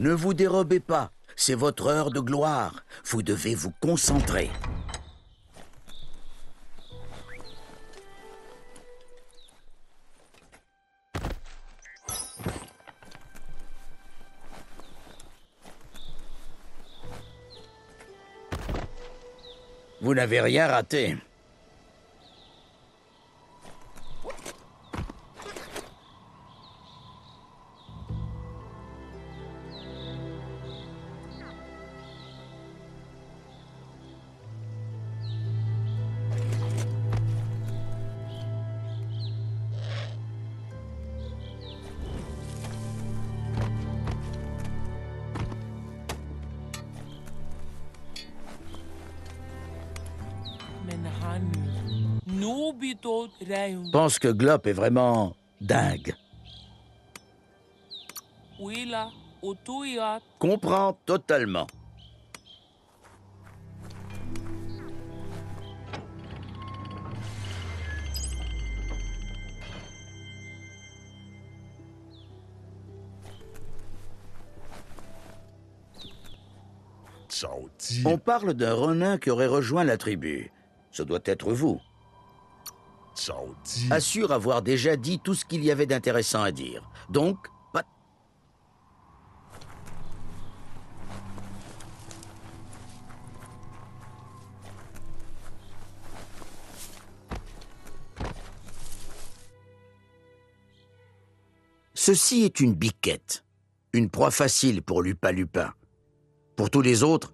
Ne vous dérobez pas. C'est votre heure de gloire. Vous devez vous concentrer. Vous n'avez rien raté. Pense que Glop est vraiment dingue. Comprends totalement. On parle d'un renin qui aurait rejoint la tribu. Ce doit être vous. Assure avoir déjà dit tout ce qu'il y avait d'intéressant à dire. Donc, pas... Ceci est une biquette, une proie facile pour Lupa Lupin. Pour tous les autres,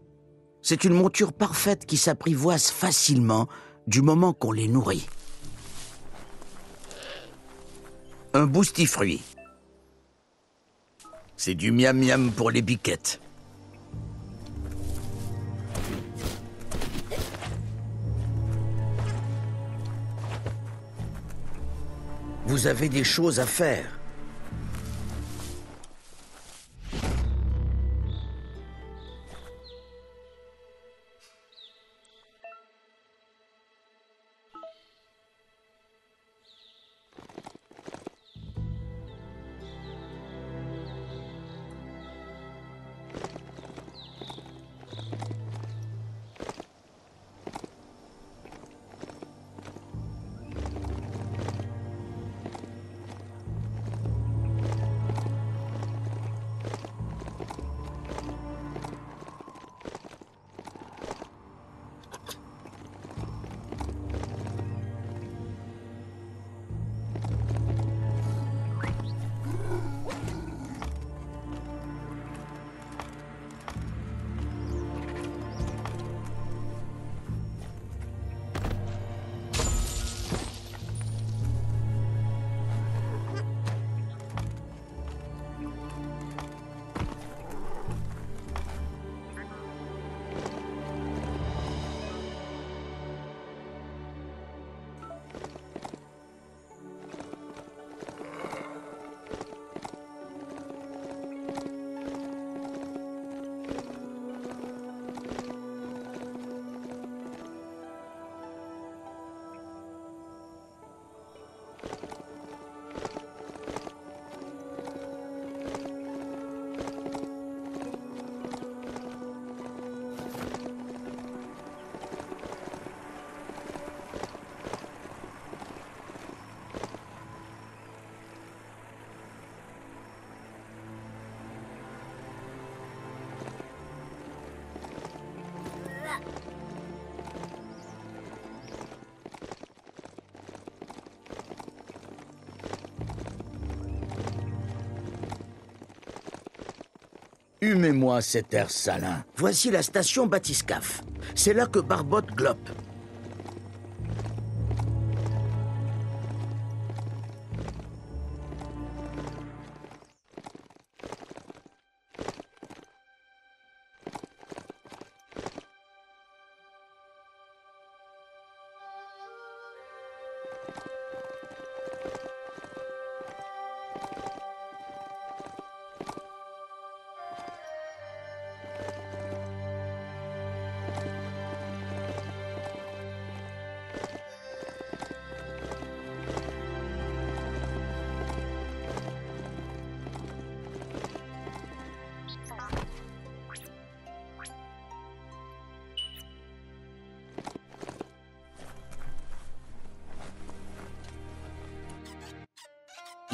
c'est une monture parfaite qui s'apprivoise facilement du moment qu'on les nourrit. Un boostifruit. C'est du miam miam pour les biquettes. Vous avez des choses à faire. Humez-moi cet air salin. Voici la station Batiscaf. C'est là que barbote Glop.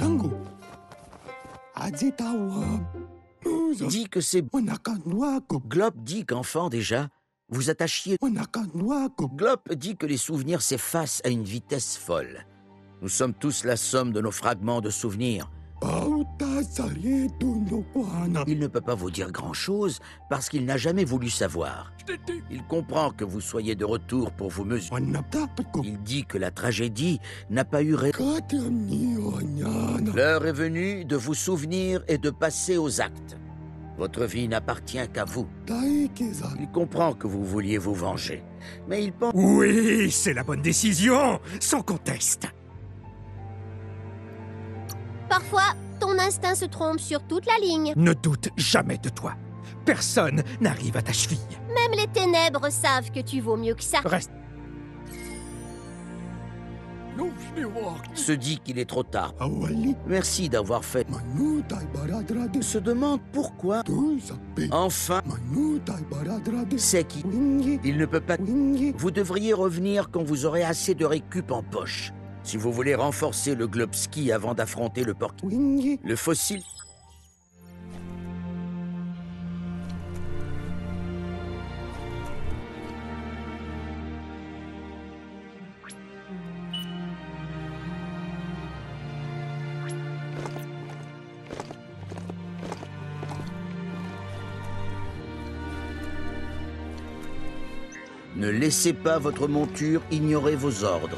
Tango. Dit que c'est... Glop dit qu'enfant déjà, vous attachiez... Glop dit que les souvenirs s'effacent à une vitesse folle. Nous sommes tous la somme de nos fragments de souvenirs. Kwana. Il ne peut pas vous dire grand-chose parce qu'il n'a jamais voulu savoir. Il comprend que vous soyez de retour pour vous mesurer. Il dit que la tragédie n'a pas eu raison. L'heure est venue de vous souvenir et de passer aux actes. Votre vie n'appartient qu'à vous. Il comprend que vous vouliez vous venger. Mais il pense... Oui, c'est la bonne décision, sans conteste. Parfois, ton instinct se trompe sur toute la ligne. Ne doute jamais de toi. Personne n'arrive à ta cheville. Même les ténèbres savent que tu vaux mieux que ça. Reste. se dit qu'il est trop tard. Awali. Merci d'avoir fait. Se demande pourquoi. Enfin, c'est qui? Il ne peut pas... Vous devriez revenir quand vous aurez assez de récup en poche. Si vous voulez renforcer le globski avant d'affronter le porc... Le fossile... Ne laissez pas votre monture ignorer vos ordres.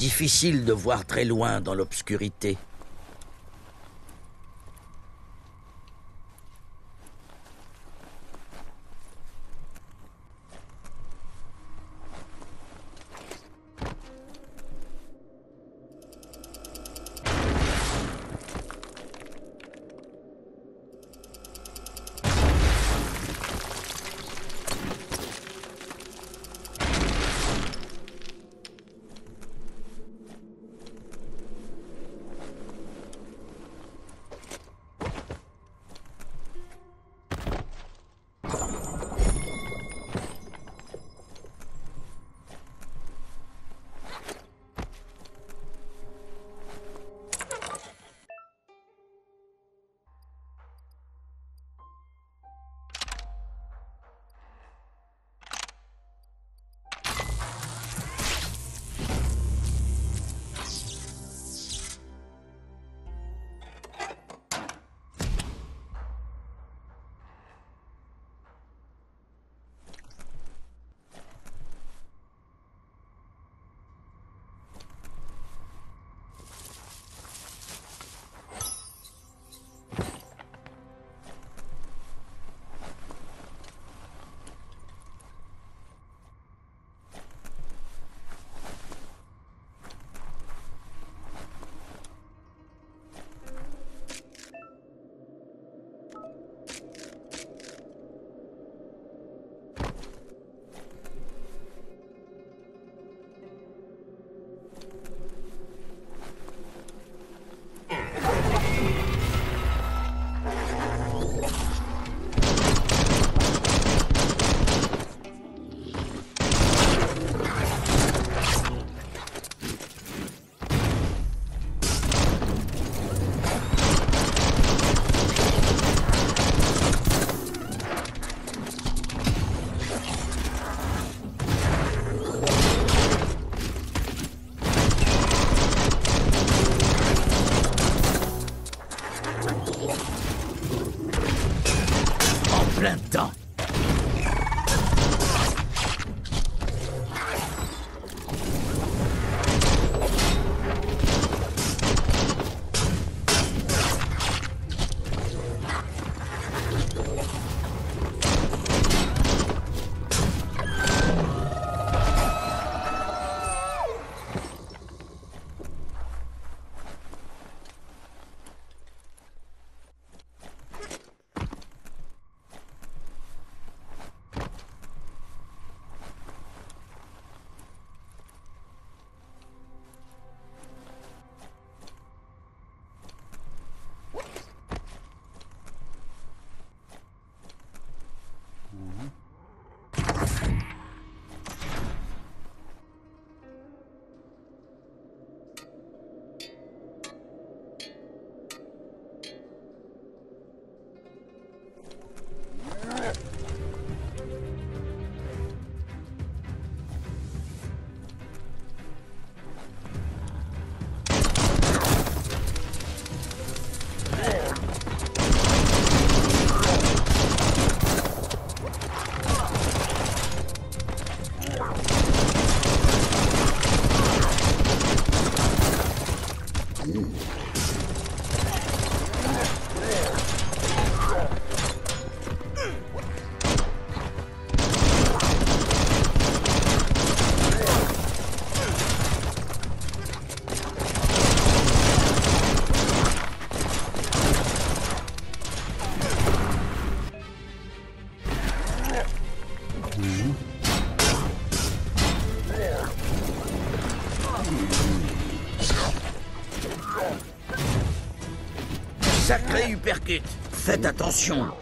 Difficile de voir très loin dans l'obscurité. Faites attention.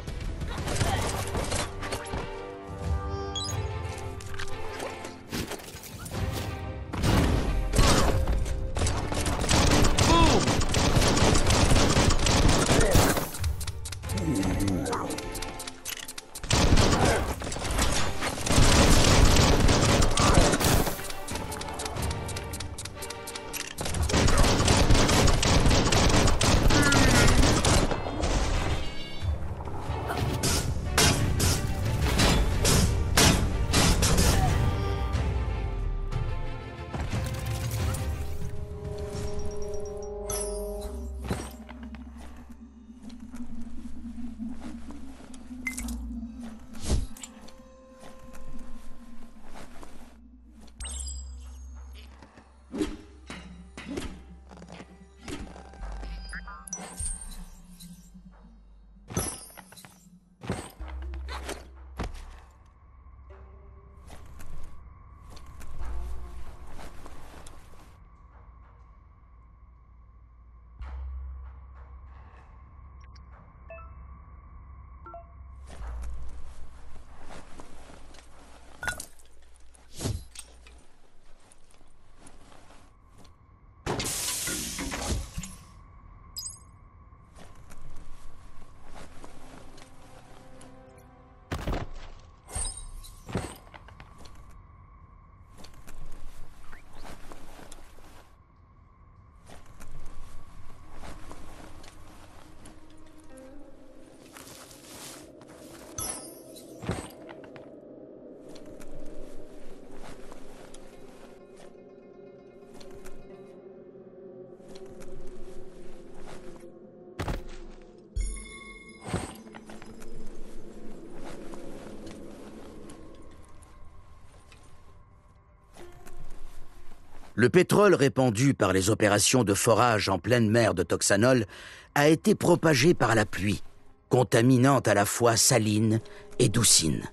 Le pétrole répandu par les opérations de forage en pleine mer de Toxanol a été propagé par la pluie, contaminant à la fois saline et doucine.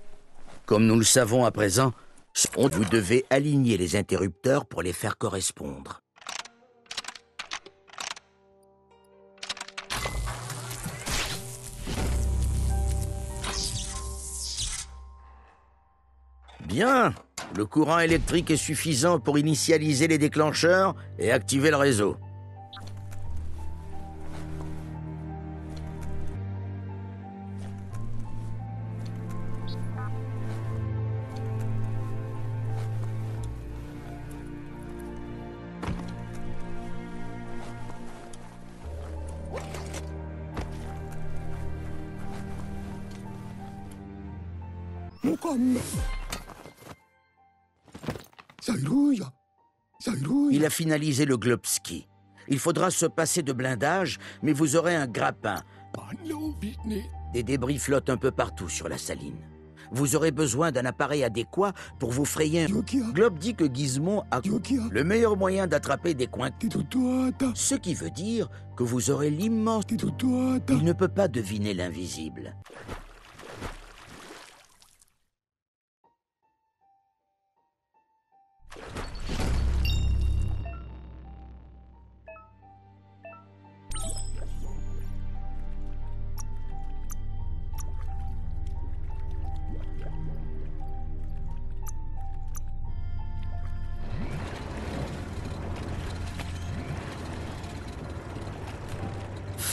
Comme nous le savons à présent, vous devez aligner les interrupteurs pour les faire correspondre. Bien, le courant électrique est suffisant pour initialiser les déclencheurs et activer le réseau. Il a finalisé le globski. Il faudra se passer de blindage, mais vous aurez un grappin. Des débris flottent un peu partout sur la saline. Vous aurez besoin d'un appareil adéquat pour vous frayer un... Globe dit que Gizmo a le meilleur moyen d'attraper des coins. Ce qui veut dire que vous aurez l'immense... Il ne peut pas deviner l'invisible.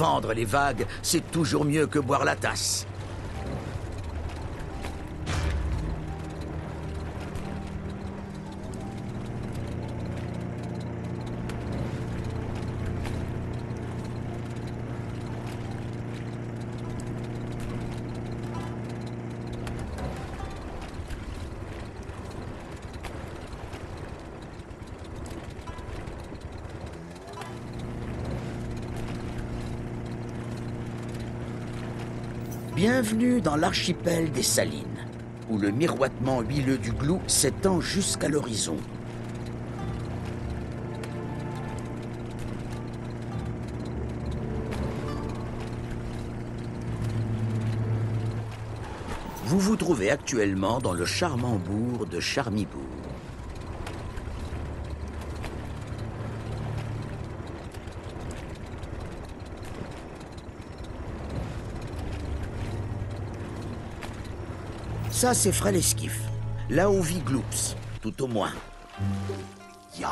Fendre les vagues, c'est toujours mieux que boire la tasse. Bienvenue dans l'archipel des Salines, où le miroitement huileux du glou s'étend jusqu'à l'horizon. Vous vous trouvez actuellement dans le charmant bourg de Charmibourg. Ça, c'est Fraleskif, là où vit Gloops, tout au moins. Ya.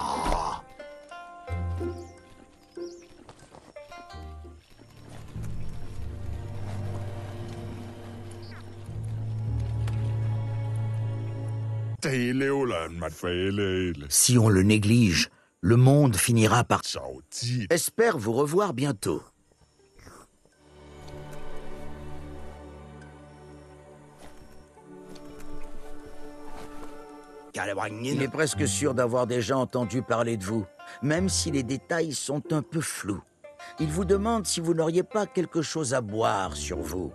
Si on le néglige, le monde finira par... Espère vous revoir bientôt. Il est presque sûr d'avoir déjà entendu parler de vous, même si les détails sont un peu flous. Il vous demande si vous n'auriez pas quelque chose à boire sur vous.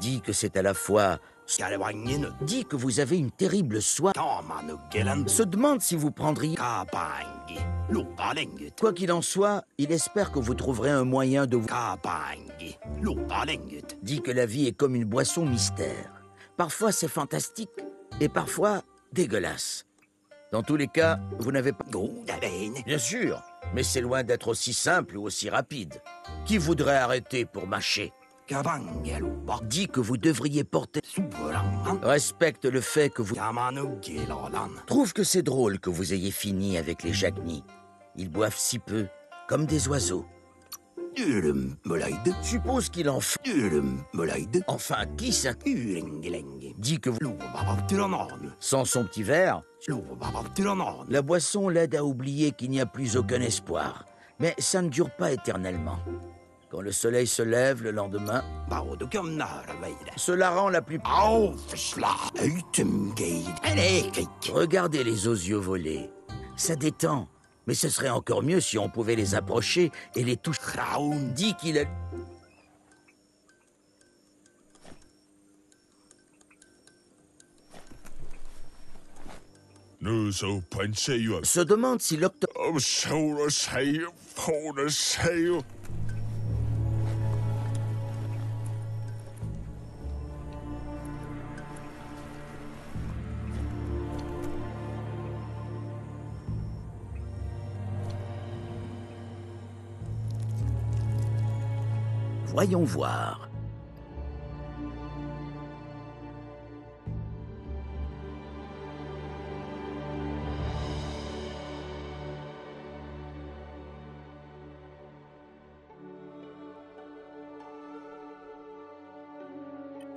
Dit que c'est à la fois... Dit que vous avez une terrible soif. Se demande si vous prendriez... Quoi qu'il en soit, il espère que vous trouverez un moyen de vous... Dit que la vie est comme une boisson mystère. Parfois c'est fantastique et parfois dégueulasse. Dans tous les cas, vous n'avez pas... Bien sûr, mais c'est loin d'être aussi simple ou aussi rapide. Qui voudrait arrêter pour mâcher? Dit que vous devriez porter... Respecte le fait que vous... Trouve que c'est drôle que vous ayez fini avec les Jagni. Ils boivent si peu, comme des oiseaux. Suppose qu'il en fait... Enfin, qui ça... Dit que vous... Sans son petit verre, la boisson l'aide à oublier qu'il n'y a plus aucun espoir. Mais ça ne dure pas éternellement. Quand le soleil se lève le lendemain, cela rend la plus... Regardez les osios voler. Ça détend. Mais ce serait encore mieux si on pouvait les approcher et les toucher. Dit qu'il a... Se demande si l'octo... Voyons voir.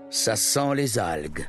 Ça sent les algues.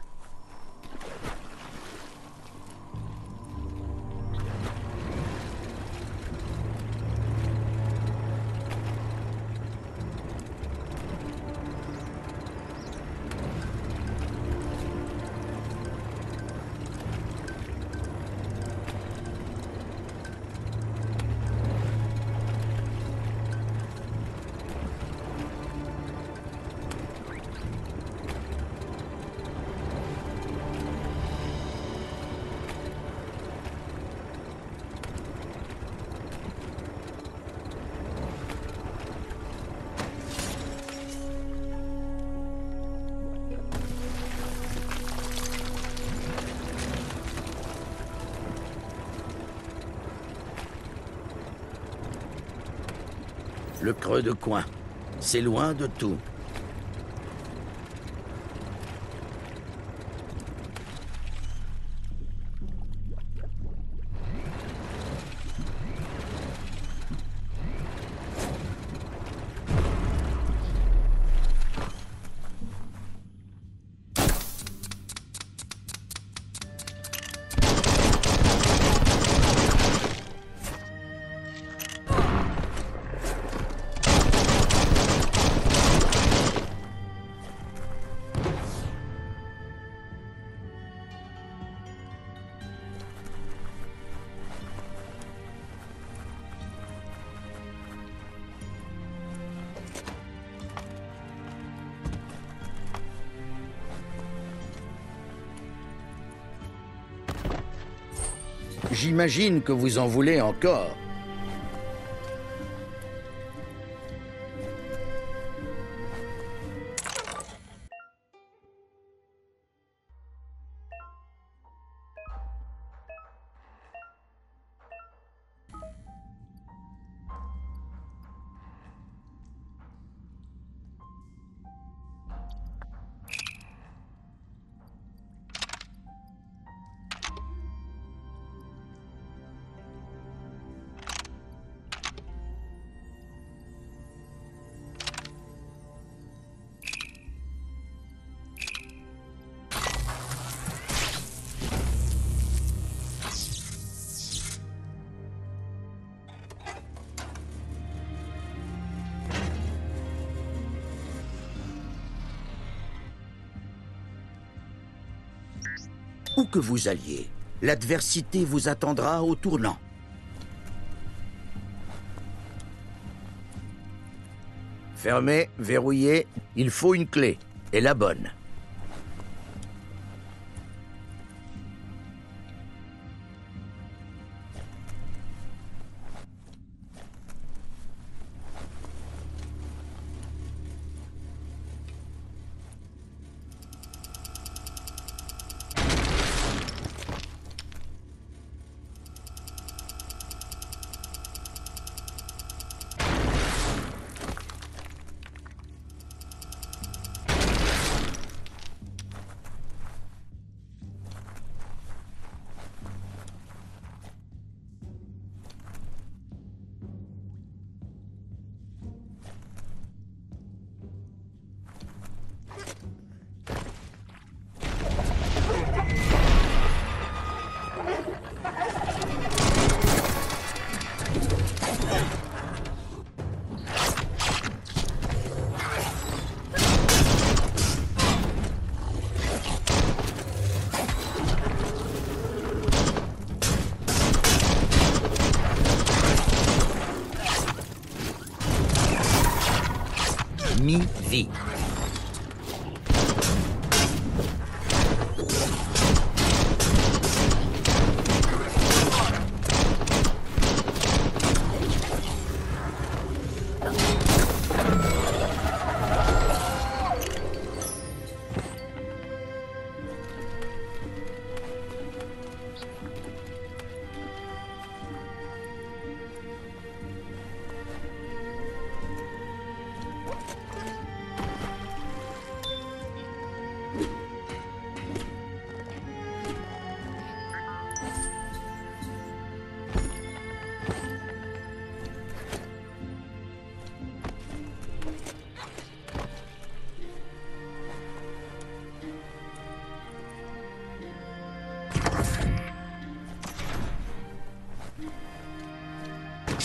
Le creux de coin. C'est loin de tout. J'imagine que vous en voulez encore. Que vous alliez, l'adversité vous attendra au tournant. Fermé, verrouillé, il faut une clé, et la bonne.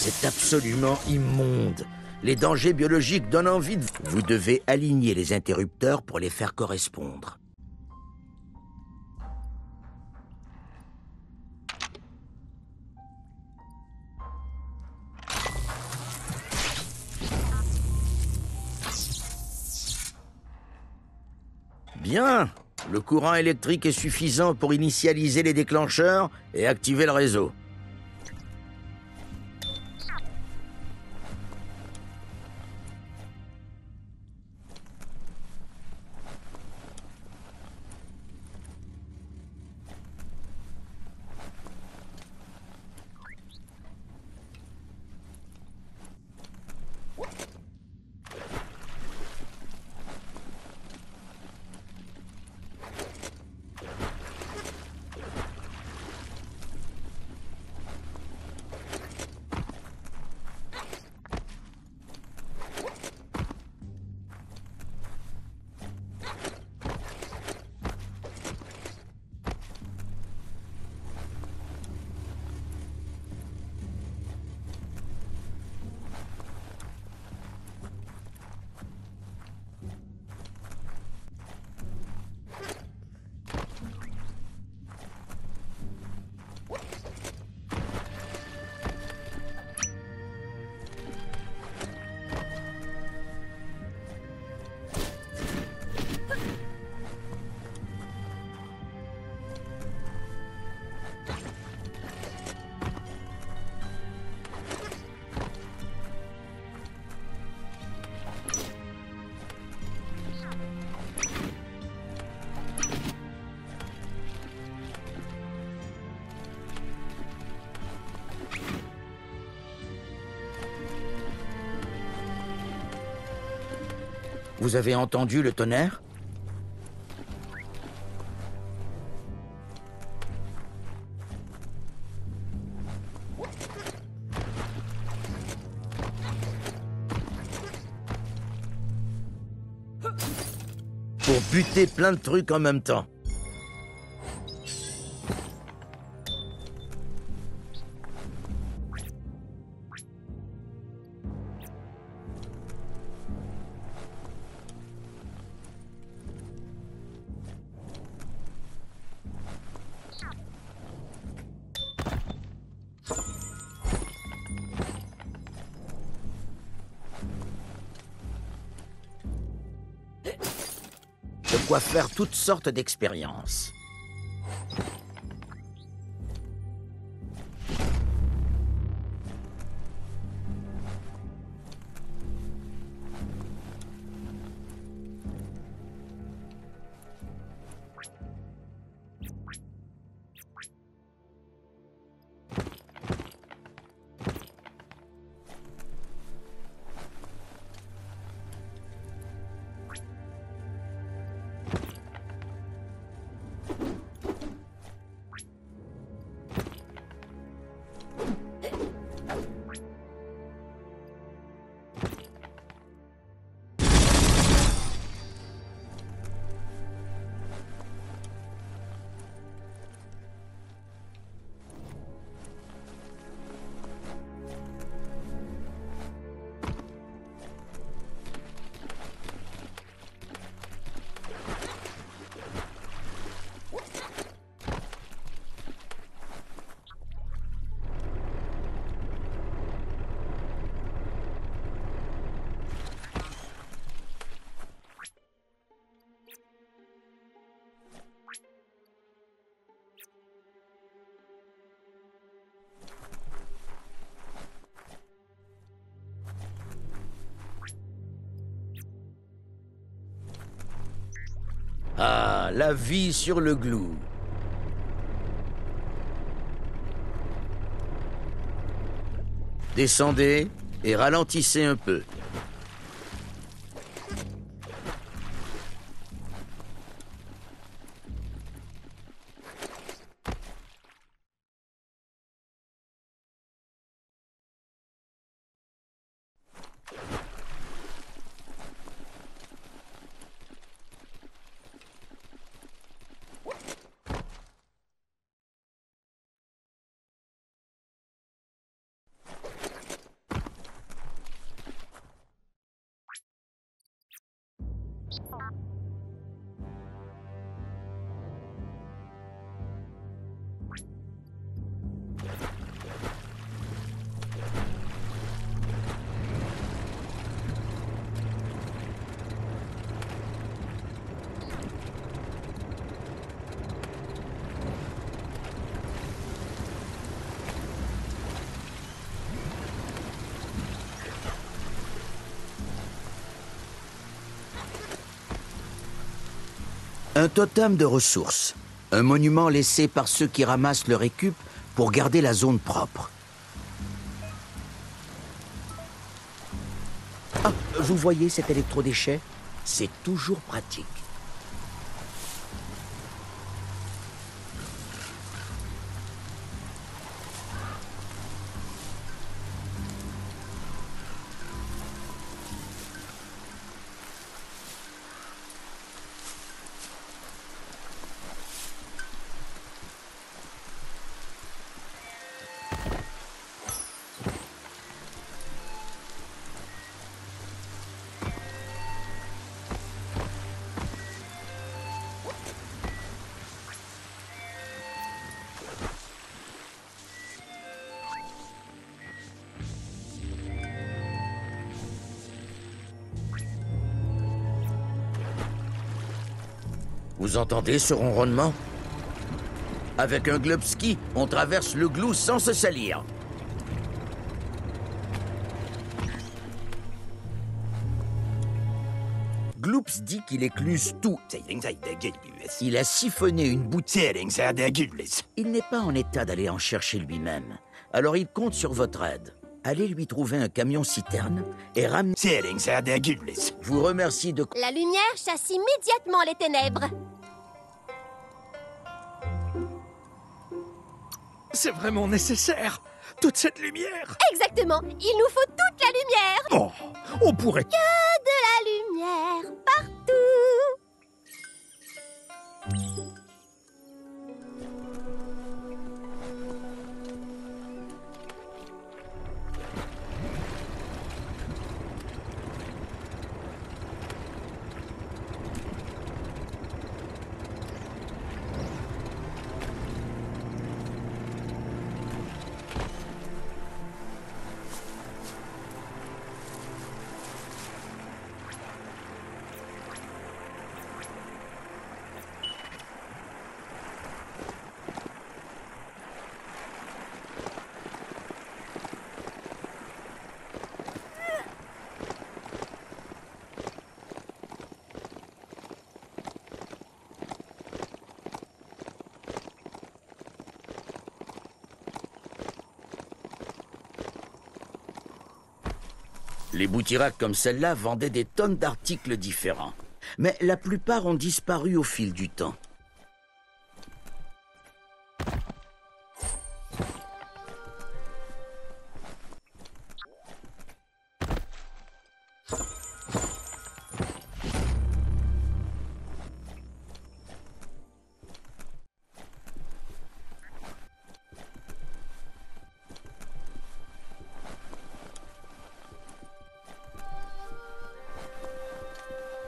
C'est absolument immonde. Les dangers biologiques donnent envie de... Vous devez aligner les interrupteurs pour les faire correspondre. Bien. Le courant électrique est suffisant pour initialiser les déclencheurs et activer le réseau. Vous avez entendu le tonnerre? Pour buter plein de trucs en même temps. Quoi faire toutes sortes d'expériences. Ah, la vie sur le glou. Descendez et ralentissez un peu. Un totem de ressources. Un monument laissé par ceux qui ramassent le récup pour garder la zone propre. Ah, vous voyez cet électrodéchet? C'est toujours pratique. Vous entendez ce ronronnement? Avec un globski, on traverse le glou sans se salir. Gloops dit qu'il écluse tout. Il a siphonné une bouteille. Il n'est pas en état d'aller en chercher lui-même. Alors il compte sur votre aide. allez lui trouver un camion-citerne et ramenez... Vous remercie de... La lumière chasse immédiatement les ténèbres. C'est vraiment nécessaire Toute cette lumière Exactement. Il nous faut toute la lumière. Oh On pourrait... Que de la lumière partout. Les boutiracs comme celle-là vendaient des tonnes d'articles différents. Mais la plupart ont disparu au fil du temps.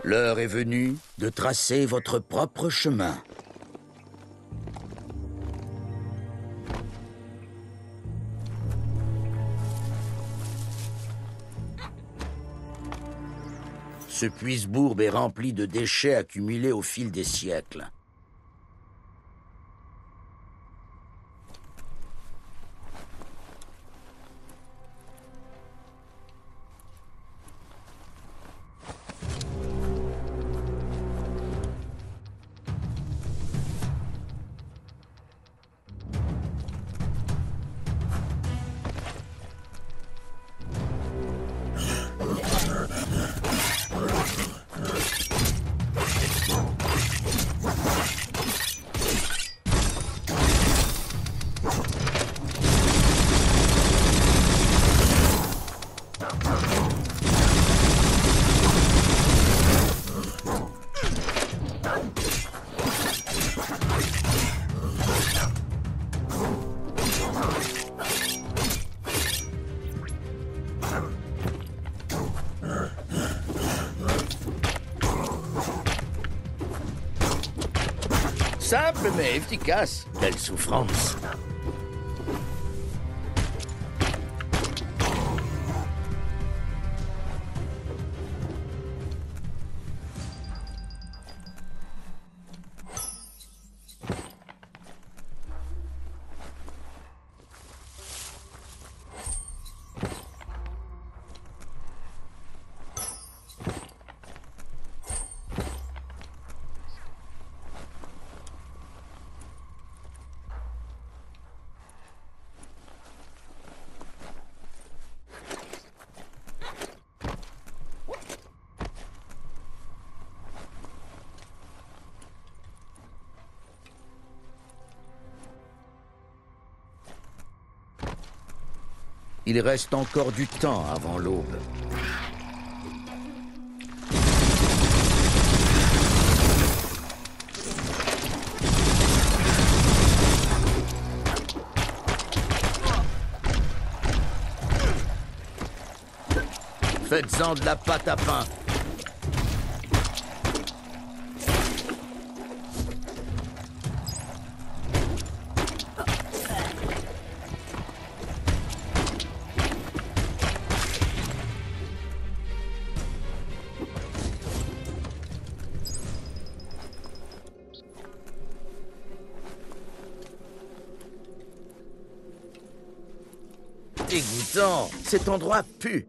L'heure est venue de tracer votre propre chemin. Ce puise-bourbe est rempli de déchets accumulés au fil des siècles. Efficace. Quelle souffrance. Il reste encore du temps avant l'aube. Faites-en de la pâte à pain. Dégoûtant Cet endroit pue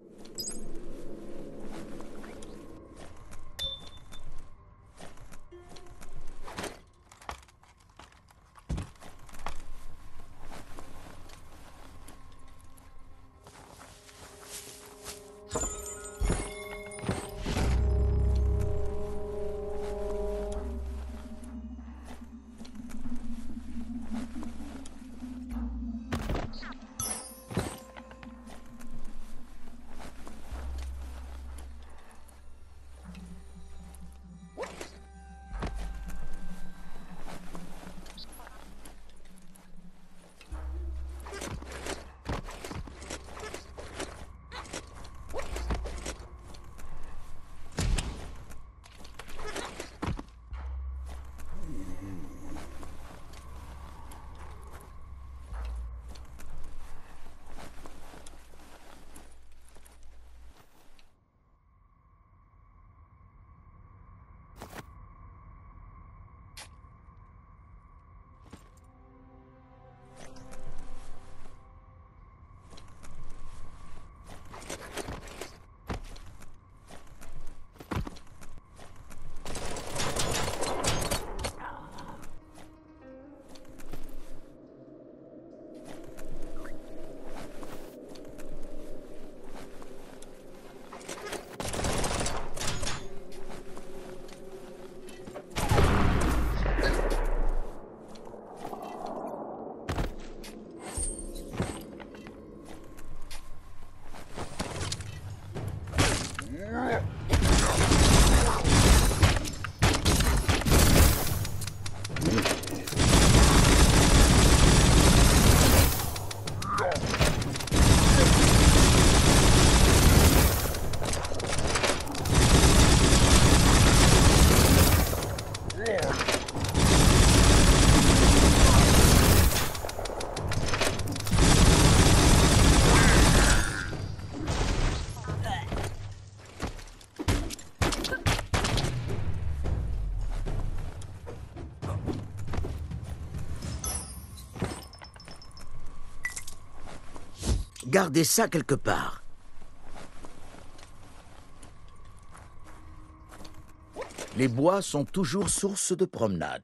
Gardez ça quelque part. Les bois sont toujours source de promenade.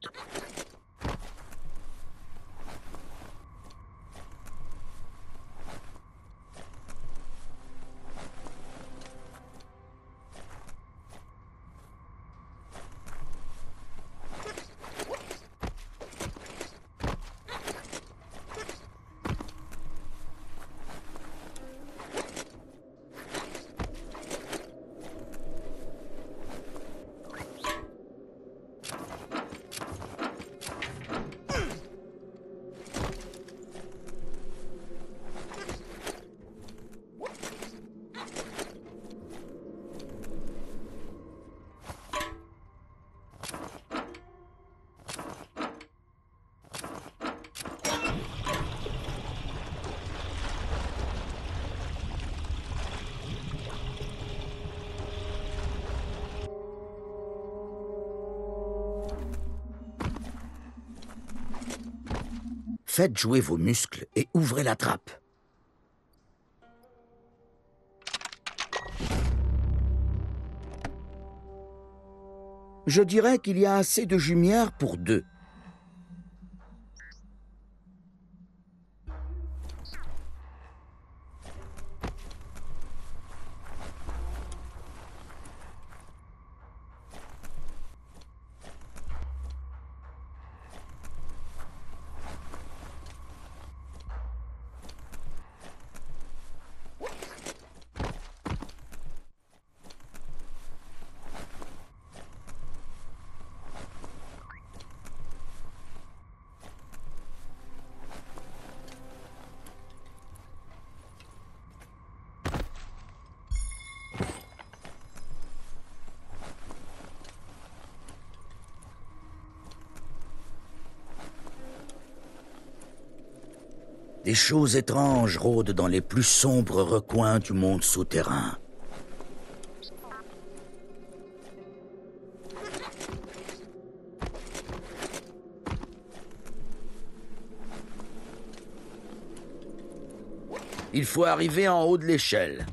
Faites jouer vos muscles et ouvrez la trappe. Je dirais qu'il y a assez de jumière pour deux. Des choses étranges rôdent dans les plus sombres recoins du monde souterrain. Il faut arriver en haut de l'échelle.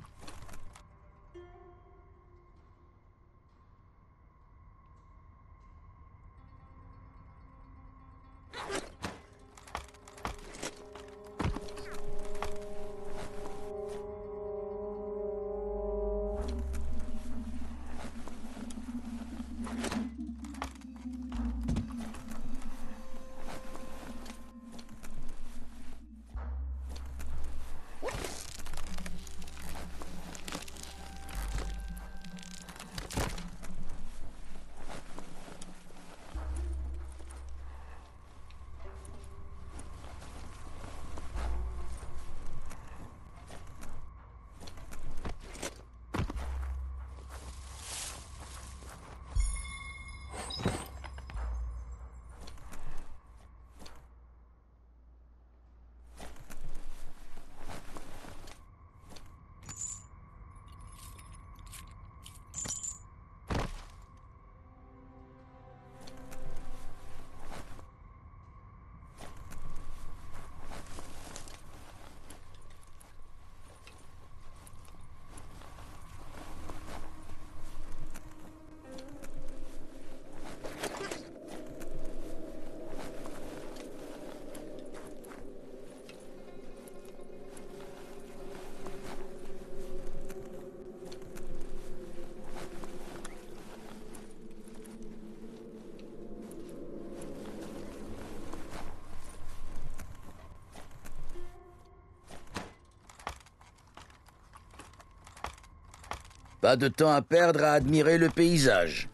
Pas de temps à perdre à admirer le paysage.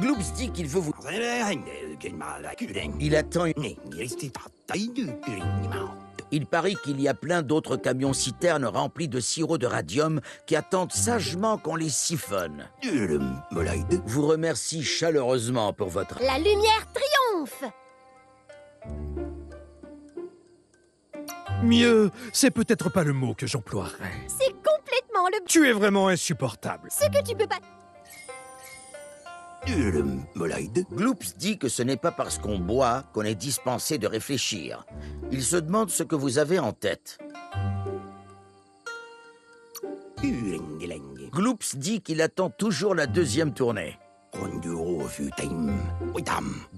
Gloops dit qu'il veut vous... Il attend une... Il parie qu'il y a plein d'autres camions-citernes remplis de sirop de radium qui attendent sagement qu'on les siphonne. Vous remercie chaleureusement pour votre... La lumière Mieux, c'est peut-être pas le mot que j'emploierais. C'est complètement le... Tu es vraiment insupportable. Ce que tu peux pas... Gloops dit que ce n'est pas parce qu'on boit qu'on est dispensé de réfléchir. Il se demande ce que vous avez en tête. Gloops dit qu'il attend toujours la deuxième tournée.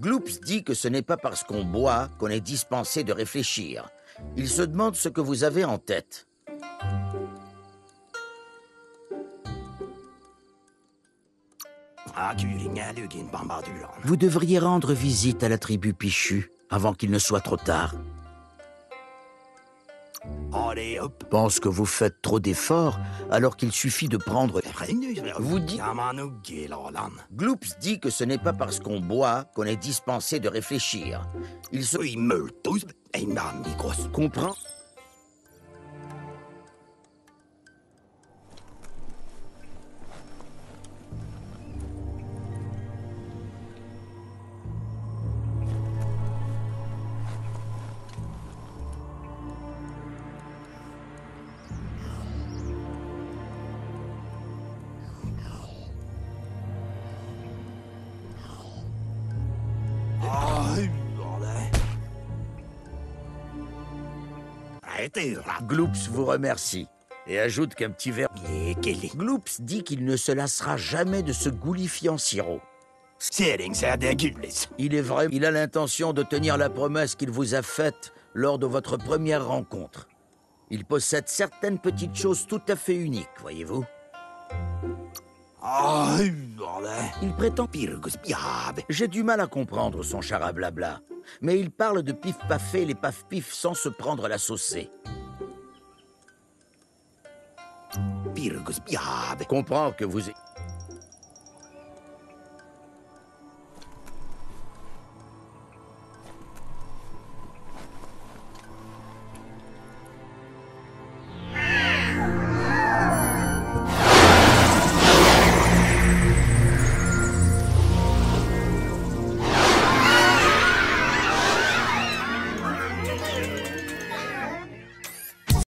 Gloops dit que ce n'est pas parce qu'on boit qu'on est dispensé de réfléchir. Il se demande ce que vous avez en tête. Vous devriez rendre visite à la tribu Pichu avant qu'il ne soit trop tard. Pense que vous faites trop d'efforts alors qu'il suffit de prendre... Vous dites... Gloops dit que ce n'est pas parce qu'on boit qu'on est dispensé de réfléchir. Il se énorme, des grosses. Comprends Gloops vous remercie et ajoute qu'un petit verre... Gloops dit qu'il ne se lassera jamais de ce goulifiant sirop. Il est vrai, il a l'intention de tenir la promesse qu'il vous a faite lors de votre première rencontre. Il possède certaines petites choses tout à fait uniques, voyez-vous. Il prétend... J'ai du mal à comprendre son charablabla, mais il parle de pif pafé les paf pif sans se prendre la saucée. Comprends que vous...